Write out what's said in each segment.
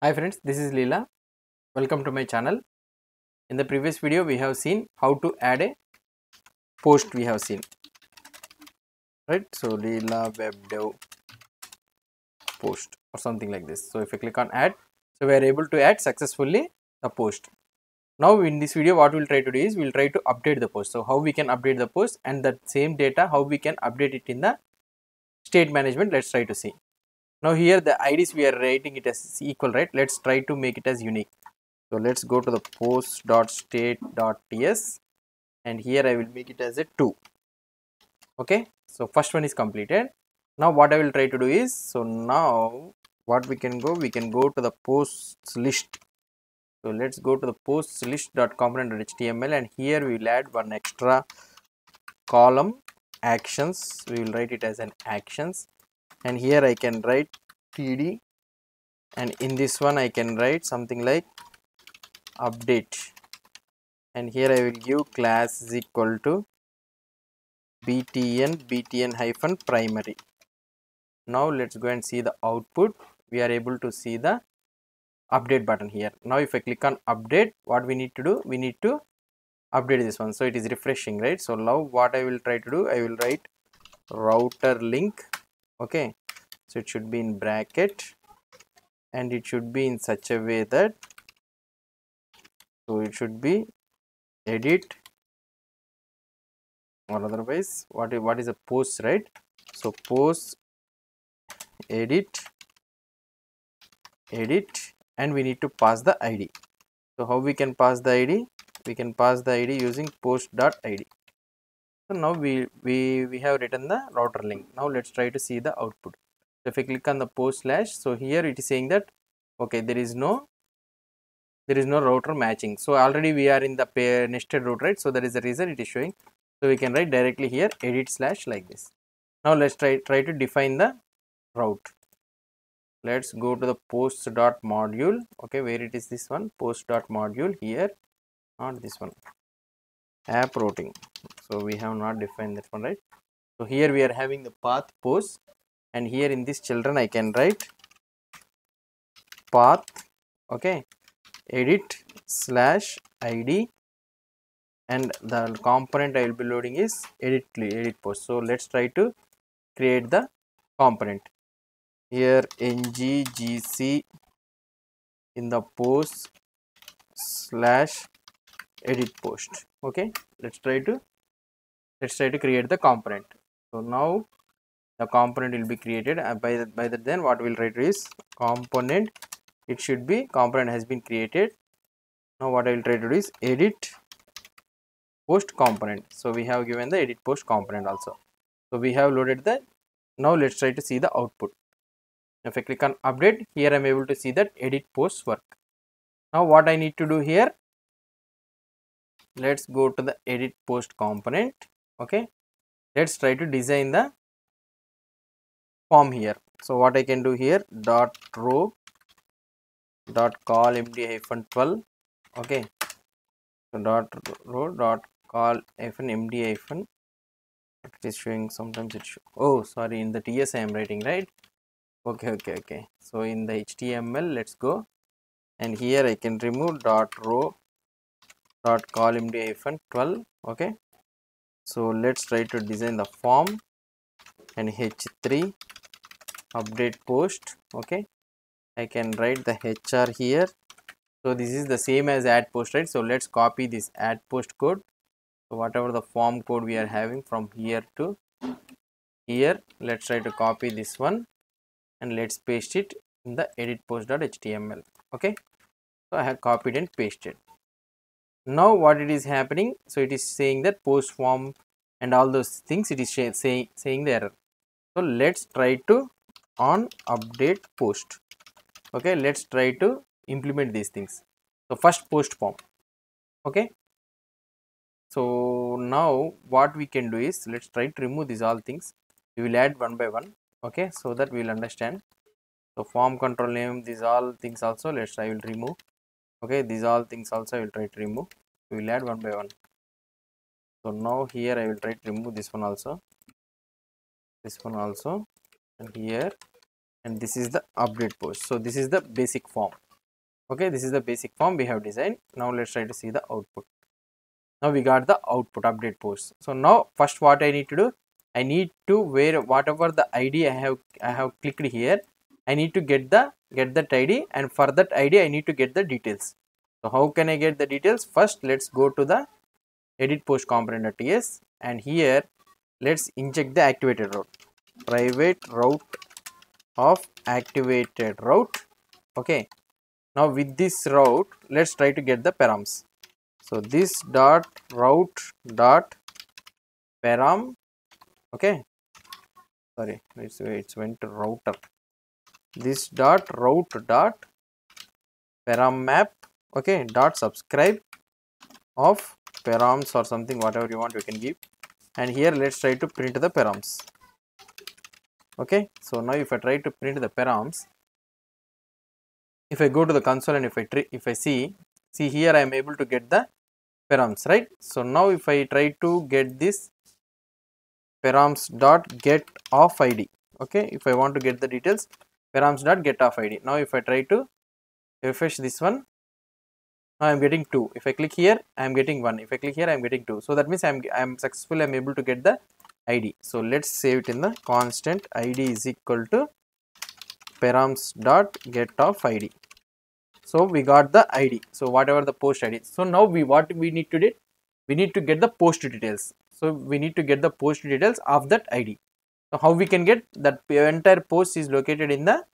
Hi friends, this is Leela. Welcome to my channel. In the previous video, we have seen how to add a post we have seen. Right, so Leela web dev post or something like this. So if you click on add, so we are able to add successfully the post. Now in this video, what we'll try to do is we'll try to update the post. So how we can update the post and that same data, how we can update it in the state management. Let's try to see. Now here the IDs we are writing it as equal, right? Let's try to make it as unique. So let's go to the post.state.ts and here I will make it as a 2. Okay, so first one is completed. Now what I will try to do is, so now what we can go, we can go to the posts list. So let's go to the posts list.component.html and here we will add one extra column actions. We will write it as an actions and here I can write td and in this one I can write something like update. And here I will give class is equal to btn btn hyphen primary. Now let's go and see the output. We are able to see the update button here. Now if I click on update what we need to do? We need to update this one. So it is refreshing right? So now what I will try to do? I will write router link okay. So it should be in bracket and it should be in such a way that so it should be edit or otherwise what is, what is a post right? So post edit edit and we need to pass the id so how we can pass the id we can pass the id using post dot id so now we we we have written the router link. Now let's try to see the output. So if i click on the post slash so here it is saying that okay there is no there is no router matching. So already we are in the pair nested route right? So that is the reason it is showing. So we can write directly here edit slash like this. Now let's try try to define the route. Let's go to the post dot module. Okay where it is this one? Post dot module here not this one app routing. So we have not defined that one right? So here we are having the path post and here in this children i can write path okay edit slash id and the component i will be loading is edit edit post so let's try to create the component. Here nggc in the post slash edit post. Okay let's try to let's try to create the component. So now the component will be created and by that by that then what we'll write is component. It should be component has been created. Now what i will try to do is edit post component. So we have given the edit post component also. So we have loaded the now let's try to see the output. If i click on update here i'm able to see that edit post work. Now what i need to do here let's go to the edit post component. Okay. Let's try to design the form here. So what i can do here dot row dot col md hyphen 12 okay. So dot row dot col hyphen md hyphen. It is showing sometimes it show, oh sorry in the ts i am writing right? Okay okay okay. So in the html let's go. And here i can remove dot row dot col md hyphen 12 okay? So let's try to design the form and h3 update post okay? I can write the hr here. So this is the same as add post right? So let's copy this add post code. So whatever the form code we are having from here to here let's try to copy this one and let's paste it in the edit post.html okay? So i have copied and pasted now what it is happening so it is saying that post form and all those things it is saying saying the error. So let's try to on update post. Okay let's try to implement these things. So first post form. Okay. So now what we can do is let's try to remove these all things. We will add one by one. Okay so that we will understand. So form control name these all things also let's i will remove okay these all things also i will try to remove. We will add one by one. So now here i will try to remove this one also. This one also and here and this is the update post. So this is the basic form. Okay this is the basic form we have designed. Now let's try to see the output. Now we got the output update post. So now first what i need to do? I need to where whatever the id i have i have clicked here i need to get the get that id and for that id i need to get the details. So how can i get the details? First let's go to the edit post component.ts and here let's inject the activated route. Private route of activated route. Okay. Now with this route let's try to get the params. So this dot route dot param. Okay. Sorry it's it's went to router this dot route dot param map okay dot subscribe of params or something whatever you want you can give. And here let's try to print the params. Okay so now if i try to print the params if i go to the console and if i if i see see here i am able to get the params right? So now if i try to get this params dot get of id okay? If i want to get the details params dot get of id now if i try to refresh this one now i'm getting two. If i click here i'm getting one. If i click here i'm getting two. So that means i'm i'm successful i'm able to get the id so let's save it in the constant id is equal to params dot get of id so we got the id so whatever the post id so now we what we need to do we need to get the post details. So we need to get the post details of that id so how we can get that entire post is located in the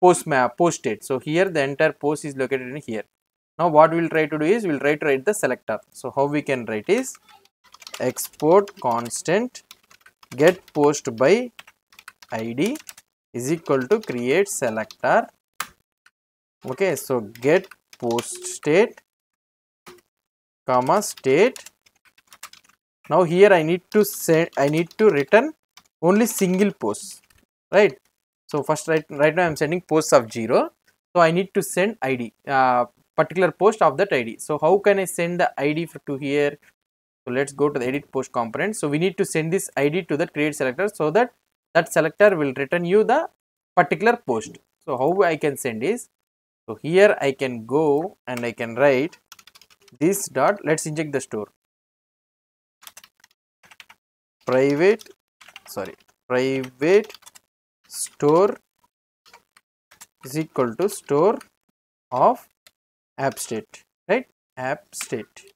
post map post state. So here the entire post is located in here. Now what we'll try to do is we'll try to write the selector. So how we can write is export constant get post by id is equal to create selector. Okay so get post state comma state. Now here i need to send i need to return only single post right? So first right right now i'm sending posts of zero. So i need to send id uh, particular post of that id so how can i send the id to here? So let's go to the edit post component. So we need to send this id to the create selector so that that selector will return you the particular post. So how i can send is so here i can go and i can write this dot let's inject the store. Private sorry private store is equal to store of app state right? App state.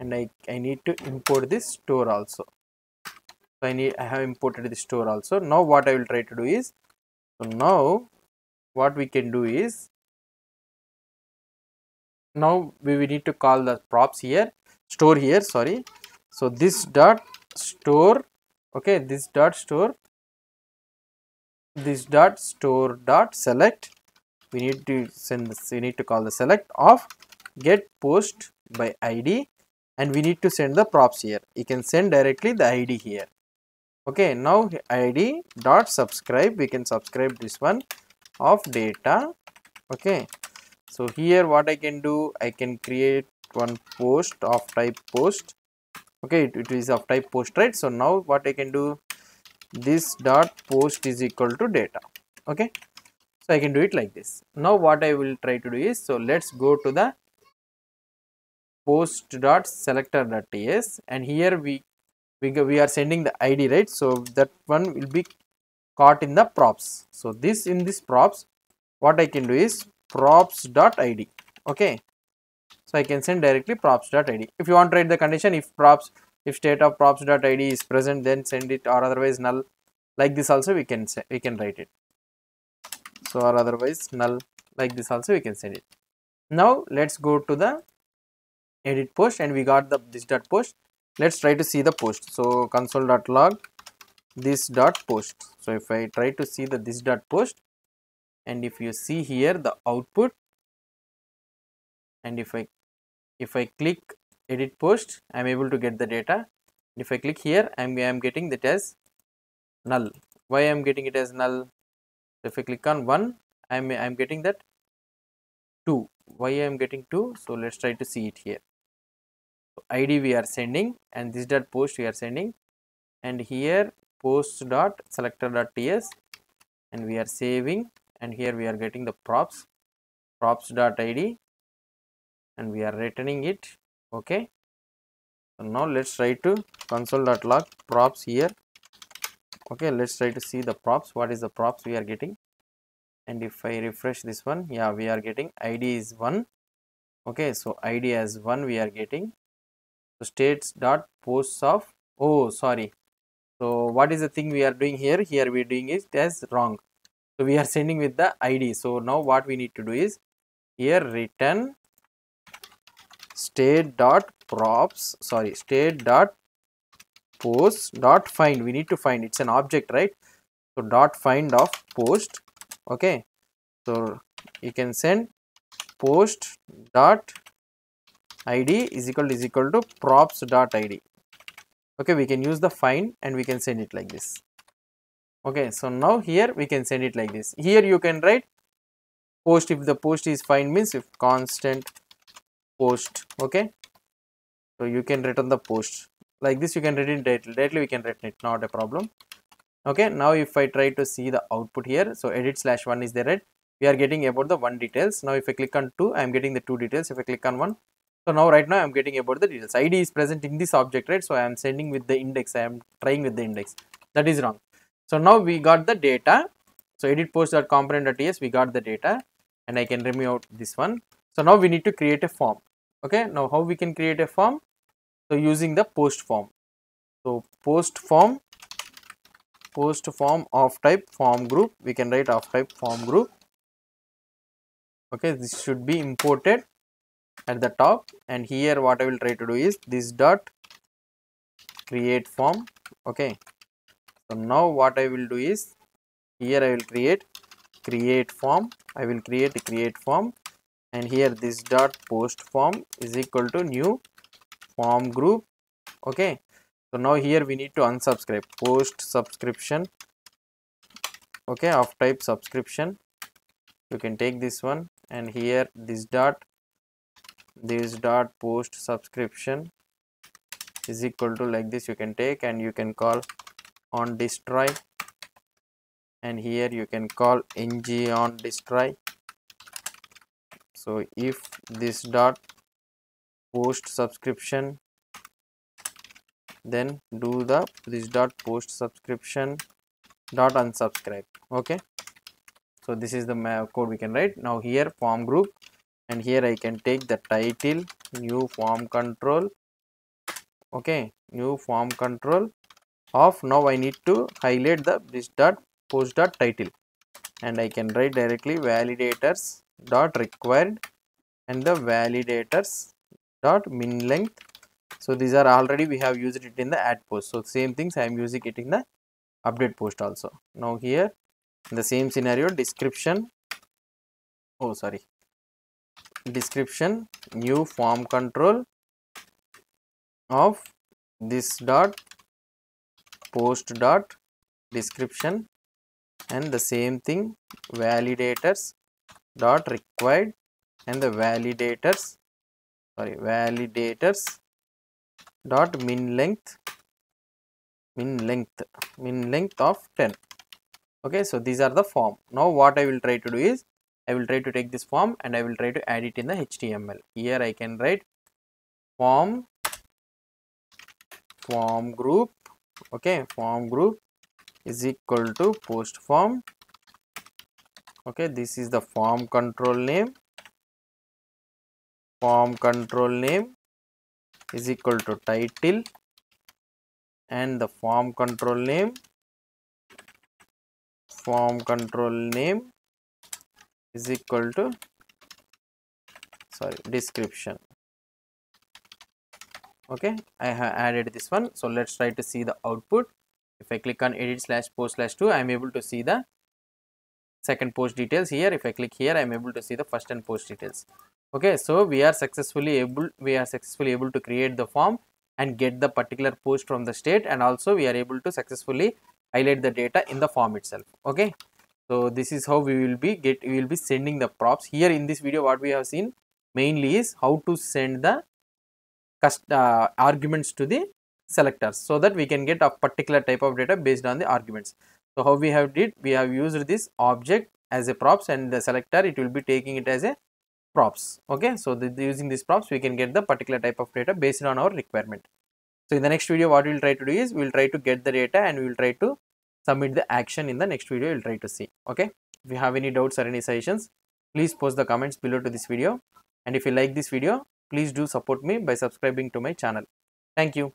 And I, I need to import this store also. So I need I have imported the store also. Now what I will try to do is so now what we can do is now we, we need to call the props here store here sorry. So this dot store okay this dot store this dot store dot select. We need to send this we need to call the select of get post by id and we need to send the props here. You can send directly the id here. Okay now id dot subscribe. We can subscribe this one of data. Okay so here what i can do i can create one post of type post okay it, it is of type post right? So now what i can do? This dot post is equal to data. Okay so i can do it like this. Now what i will try to do is so let's go to the post dot selector dot ts and here we we, we are sending the id right? So that one will be caught in the props. So this in this props what i can do is props dot id okay so i can send directly props dot id if you want to write the condition if props if state of props dot id is present then send it or otherwise null. Like this also we can say we can write it. So or otherwise null. Like this also we can send it. Now let's go to the edit post and we got the this dot post. Let's try to see the post. So console dot log this dot post. So if i try to see the this dot post and if you see here the output and if i if i click edit post i am able to get the data. If i click here i am i am getting that as null. Why i am getting it as null? If i click on one i am i am getting that 2 why i am getting 2 so let's try to see it here. So id we are sending and this dot post we are sending. And here post dot selector dot ts. And we are saving and here we are getting the props. Props dot id and we are returning it. Okay. So now let's try to console dot log props here. Okay let's try to see the props. What is the props we are getting? And if i refresh this one yeah we are getting id is 1 okay so id as 1 we are getting. So states dot posts of oh sorry. So what is the thing we are doing here? Here we are doing it as wrong. So we are sending with the id so now what we need to do is here return state dot props sorry state dot post dot find. We need to find. It's an object right? So dot find of post okay? So you can send post dot id is equal to is equal to props dot id okay we can use the find and we can send it like this. Okay so now here we can send it like this. Here you can write post. If the post is find means if constant post okay? So you can return the post. Like this you can return directly. Directly we can return it. Not a problem. Okay? Now if i try to see the output here so edit slash one is there right we are getting about the one details. Now if i click on two i am getting the two details. If i click on one so now right now i am getting about the details. Id is present in this object right? So i am sending with the index. I am trying with the index. That is wrong. So now we got the data. So edit post dot component dot ts we got the data. And i can remove out this one. So now we need to create a form okay now how we can create a form? So using the post form. So post form post form of type form group. We can write of type form group. Okay this should be imported at the top. And here what i will try to do is this dot create form. Okay so now what i will do is here i will create create form. I will create create form and here this dot post form is equal to new form group. Okay. So now here we need to unsubscribe. Post subscription. Okay. Of type subscription. You can take this one. And here this dot this dot post subscription is equal to like this you can take and you can call on destroy. And here you can call ng on destroy so if this dot post subscription then do the this dot post subscription dot unsubscribe. Okay? So this is the code we can write. Now here form group and here i can take the title new form control. Okay? New form control of now i need to highlight the this dot post dot title. And i can write directly validators dot required and the validators dot min length. So these are already we have used it in the add post. So same things i am using it in the update post also. Now here the same scenario description. Oh sorry. Description new form control of this dot post dot description and the same thing validators dot required and the validators sorry validators dot min length min length min length of 10 okay so these are the form. Now what i will try to do is i will try to take this form and i will try to add it in the html here i can write form form group okay form group is equal to post form okay this is the form control name. Form control name is equal to title. And the form control name form control name is equal to sorry description. Okay i have added this one. So let's try to see the output. If i click on edit slash post slash 2 i am able to see the second post details here. If i click here i am able to see the first and post details. Okay so we are successfully able we are successfully able to create the form and get the particular post from the state. And also we are able to successfully highlight the data in the form itself. Okay so this is how we will be get we will be sending the props. Here in this video what we have seen mainly is how to send the uh, arguments to the selectors so that we can get a particular type of data based on the arguments so how we have did we have used this object as a props and the selector it will be taking it as a props. Okay? So the, using these props we can get the particular type of data based on our requirement. So in the next video what we will try to do is we will try to get the data and we will try to submit the action in the next video we will try to see. Okay? If you have any doubts or any suggestions please post the comments below to this video. And if you like this video please do support me by subscribing to my channel. Thank you